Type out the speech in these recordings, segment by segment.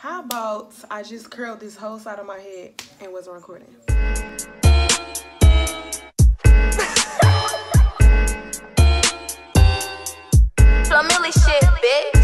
How about I just curled this whole side of my head and wasn't recording? Flamilly shit, bitch.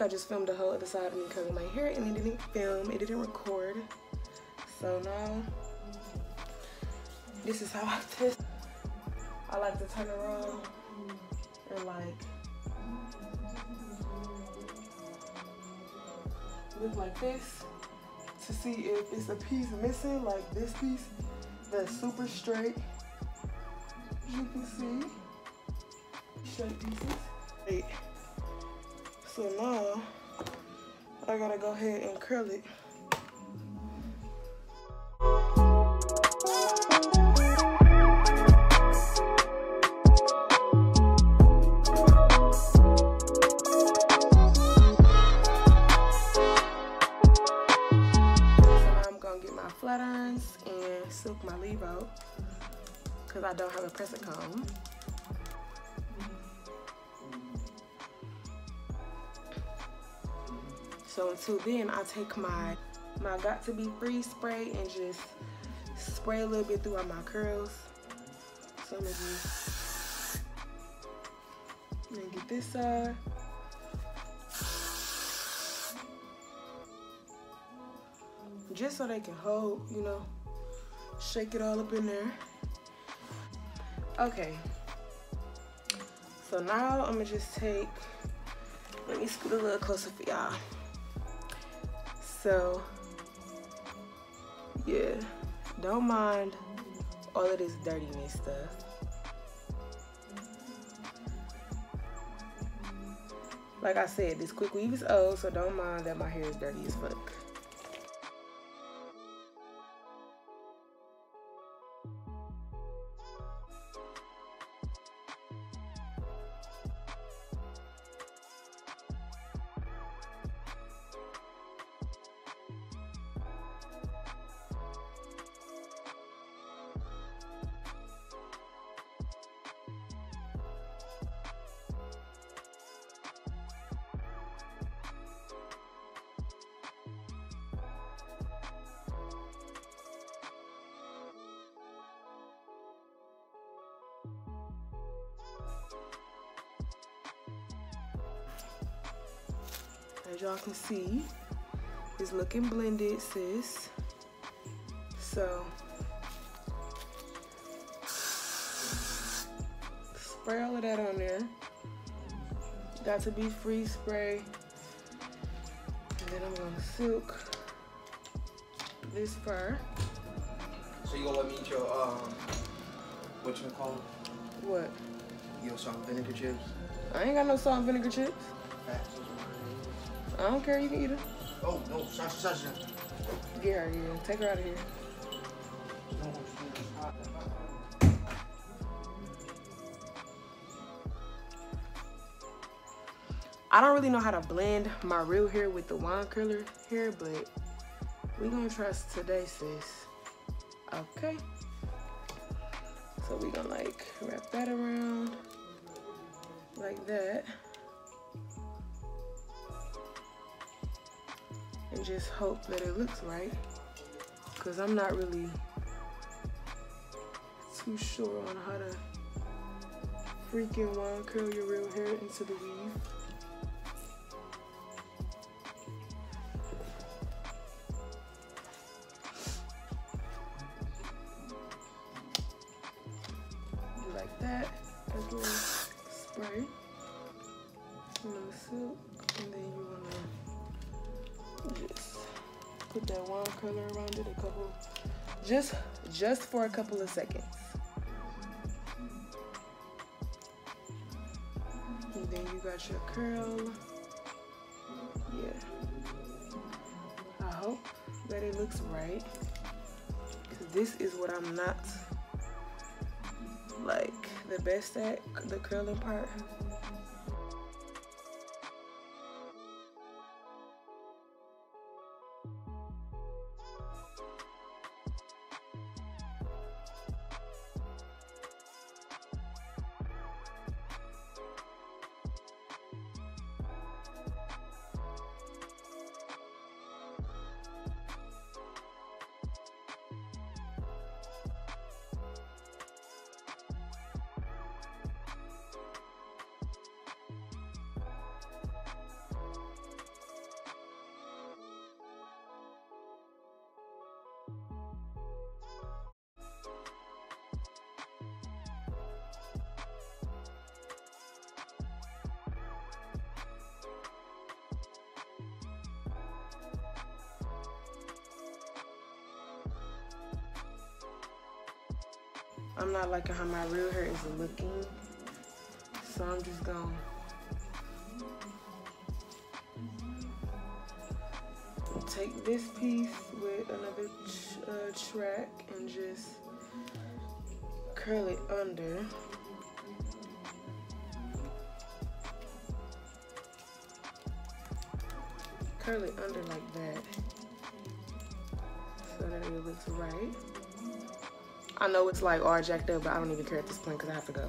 I just filmed the whole other side of me curling my hair and it didn't film. It didn't record. So now this is how I test. I like to turn around and like look like this to see if it's a piece missing, like this piece that's super straight. You can see straight pieces. Wait. So now I gotta go ahead and curl it. So I'm gonna get my flat irons and silk my leave out because I don't have a pressing comb. So until then, I take my my Got to Be Free spray and just spray a little bit throughout my curls. So I'm gonna and get this side. Just so they can hold, you know, shake it all up in there. Okay. So now I'm gonna just take, let me scoot a little closer for y'all. So, yeah, don't mind all of this dirtiness stuff. Like I said, this quick weave is old, so don't mind that my hair is dirty as fuck. As y'all can see it's looking blended sis so spray all of that on there got to be free spray and then I'm gonna silk this fur So you gonna let me eat your um, what you call 'em? what your salt vinegar chips? I ain't got no salt and vinegar chips Facts. I don't care you can eat them Oh no, Sasha, Sasha. get her here take her out of here I don't really know how to blend my real hair with the wand curler hair, but we gonna trust today, sis. Okay. So we gonna like wrap that around like that. And just hope that it looks right. Cause I'm not really too sure on how to freaking wand curl your real hair into the weave. Put that wand curler around it a couple, just just for a couple of seconds. And then you got your curl. Yeah. I hope that it looks right. Cause this is what I'm not like the best at, the curling part. I'm not liking how my real hair is looking. So I'm just gonna take this piece with another uh, track and just curl it under. Curl it under like that so that it looks right. I know it's like all jacked up, but I don't even care at this point because I have to go.